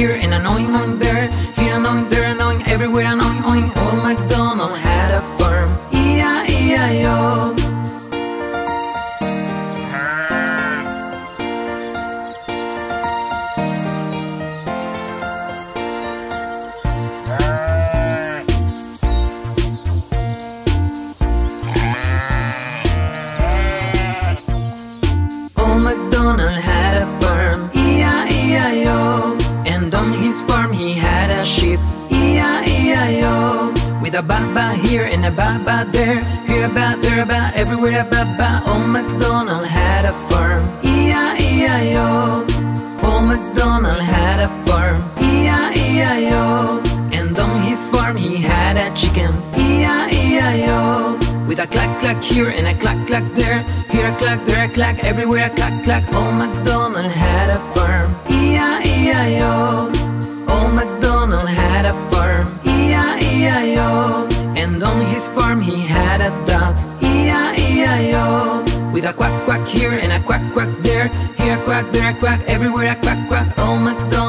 here and annoying on there, here and on there, annoying everywhere, annoying on oh, all MacDonald's. farm he had a sheep. E-I-E-I-O. With a baba here and a baba there. Here a ba, there a ba, everywhere a baba Old MacDonald had a farm. E-I-E-I-O. Old MacDonald had a farm. E-I-E-I-O. And on his farm he had a chicken. E-I-E-I-O. With a clack clack here and a clack clack there. Here a clack, there a clack, everywhere a clack clack. Old MacDonald had a farm. E-I-E-I-O. quack, I quack, everywhere I quack, quack, oh my god.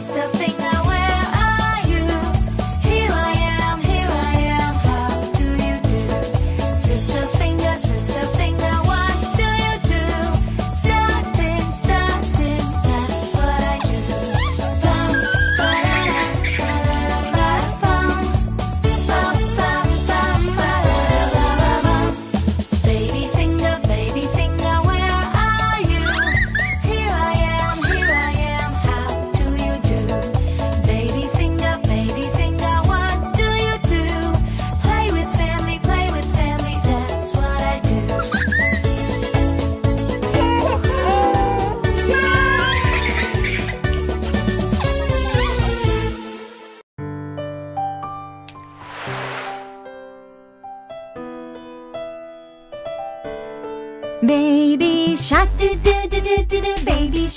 stuff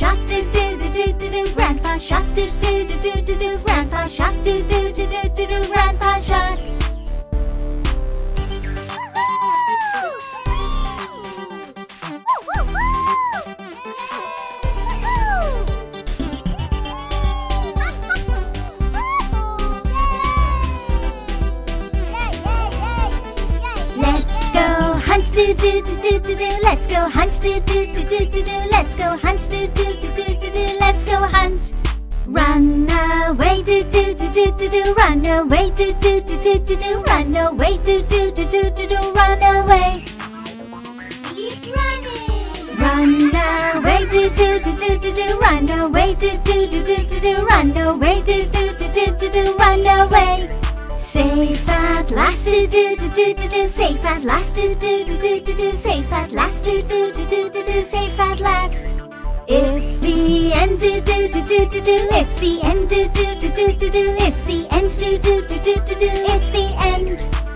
Shark do do do do do do grandpa shark do do do do do do grandpa shark do do do do do do grandpa shark do do do do Let's go hunt do do do do do do Let's go hunt do do do do do do Let's go hunt Run away do do do do do do Run away do do do do do do Run away. Do do do do do do Run away Run away do do do do do do Run away do do do do do do Run away do do do do do do Run away Safe at last, do do do do do do. Safe at last, do do do do do do. Safe at last, do do do do do do. Safe at last. It's the end, do do do do do do. It's the end, do do do do do do. It's the end, do do do do do do. It's the end.